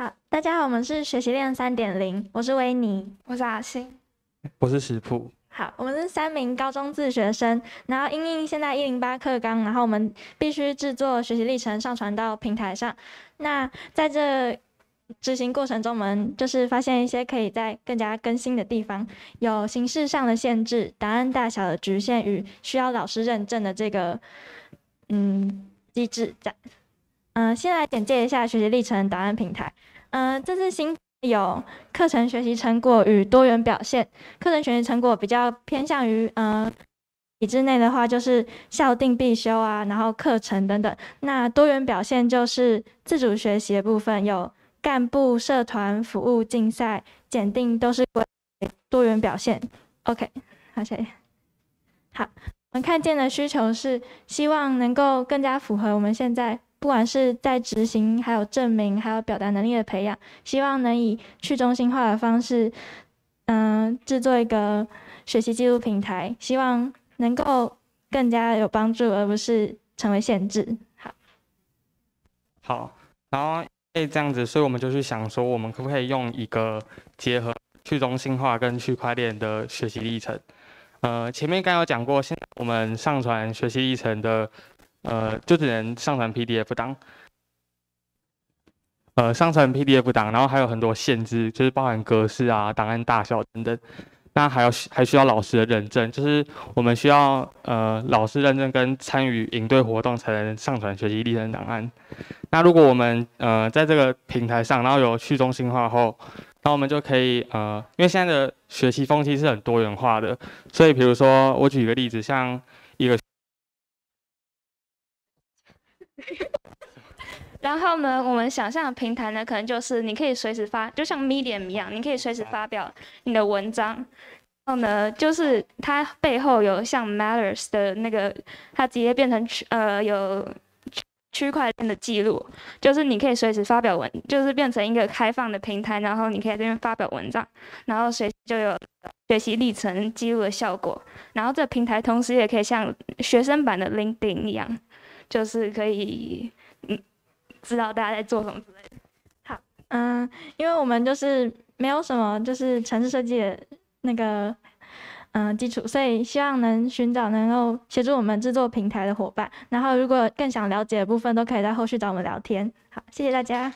好，大家好，我们是学习链三点零，我是维尼，我是阿星，我是食谱。好，我们是三名高中自学生，然后因应现在一零八课纲，然后我们必须制作学习历程上传到平台上。那在这执行过程中，我们就是发现一些可以在更加更新的地方，有形式上的限制、答案大小的局限与需要老师认证的这个嗯机制在。嗯，先来简介一下学习历程档案平台。嗯，这是新。有课程学习成果与多元表现。课程学习成果比较偏向于，嗯，体制内的话就是校定必修啊，然后课程等等。那多元表现就是自主学习的部分，有干部、社团、服务、竞赛、检定，都是多元表现。OK，好，谢谢。好，我们看见的需求是希望能够更加符合我们现在。不管是在执行，还有证明，还有表达能力的培养，希望能以去中心化的方式，嗯，制作一个学习记录平台，希望能够更加有帮助，而不是成为限制。好，好，然后诶这样子，所以我们就去想说，我们可不可以用一个结合去中心化跟区块链的学习历程？呃，前面刚有讲过，现在我们上传学习历程的。呃，就只能上传 PDF 档，呃，上传 PDF 档，然后还有很多限制，就是包含格式啊、档案大小等等。那还要还需要老师的认证，就是我们需要呃老师认证跟参与营队活动才能上传学习历程档案。那如果我们呃在这个平台上，然后有去中心化后，那我们就可以呃，因为现在的学习风气是很多元化的，所以比如说我举一个例子，像一个。然后呢，我们想象的平台呢，可能就是你可以随时发，就像 Medium 一样，你可以随时发表你的文章。然后呢，就是它背后有像 Matters 的那个，它直接变成区呃有区块链的记录，就是你可以随时发表文，就是变成一个开放的平台，然后你可以在这边发表文章，然后随就有学习历程记录的效果。然后这平台同时也可以像学生版的 LinkedIn 一样。就是可以，嗯，知道大家在做什么之类的。好，嗯，因为我们就是没有什么就是城市设计的那个，嗯，基础，所以希望能寻找能够协助我们制作平台的伙伴。然后，如果更想了解的部分，都可以在后续找我们聊天。好，谢谢大家。